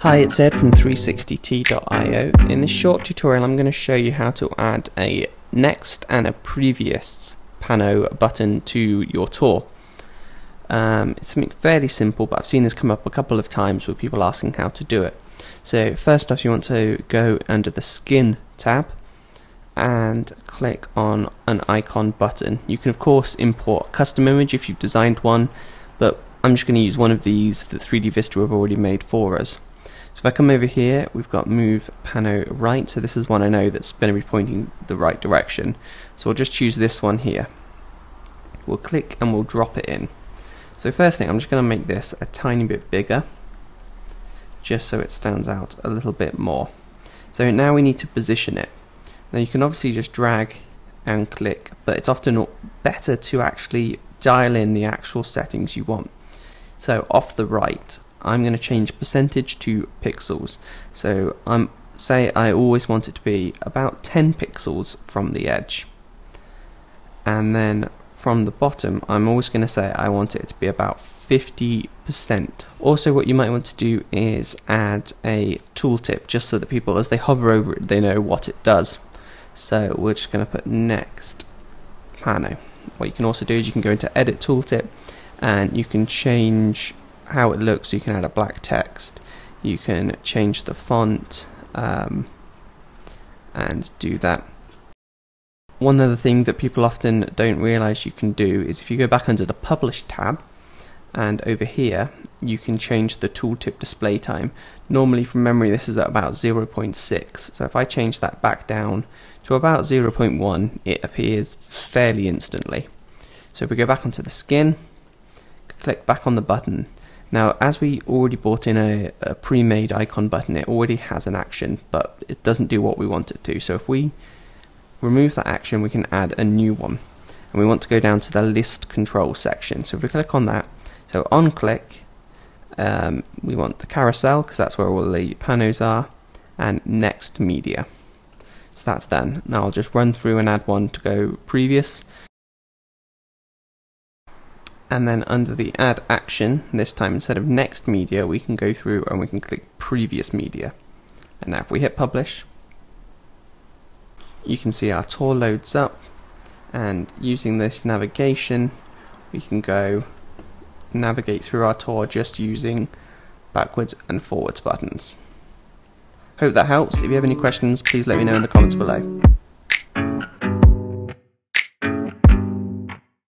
Hi, it's Ed from 360t.io. In this short tutorial I'm going to show you how to add a next and a previous pano button to your tour. Um, it's something fairly simple but I've seen this come up a couple of times with people asking how to do it. So first off you want to go under the skin tab and click on an icon button. You can of course import a custom image if you've designed one but I'm just going to use one of these that 3DVista have already made for us. So if I come over here, we've got move pano right. So this is one I know that's going to be pointing the right direction. So we'll just choose this one here. We'll click and we'll drop it in. So first thing, I'm just going to make this a tiny bit bigger, just so it stands out a little bit more. So now we need to position it. Now you can obviously just drag and click, but it's often better to actually dial in the actual settings you want. So off the right, I'm going to change percentage to pixels. So I'm say I always want it to be about 10 pixels from the edge. And then from the bottom, I'm always going to say I want it to be about 50%. Also, what you might want to do is add a tooltip just so that people, as they hover over it, they know what it does. So we're just going to put next pano. What you can also do is you can go into edit tooltip and you can change how it looks. You can add a black text. You can change the font um, and do that. One other thing that people often don't realize you can do is if you go back under the Publish tab and over here you can change the tooltip display time. Normally from memory this is at about 0.6 so if I change that back down to about 0.1 it appears fairly instantly. So if we go back onto the skin, click back on the button now, as we already bought in a, a pre-made icon button, it already has an action, but it doesn't do what we want it to. So if we remove that action, we can add a new one. And we want to go down to the list control section. So if we click on that, so on click, um, we want the carousel, because that's where all the panos are, and next media. So that's done. Now I'll just run through and add one to go previous and then under the add action, this time instead of next media, we can go through and we can click previous media. And now if we hit publish, you can see our tour loads up and using this navigation, we can go navigate through our tour just using backwards and forwards buttons. Hope that helps. If you have any questions, please let me know in the comments below.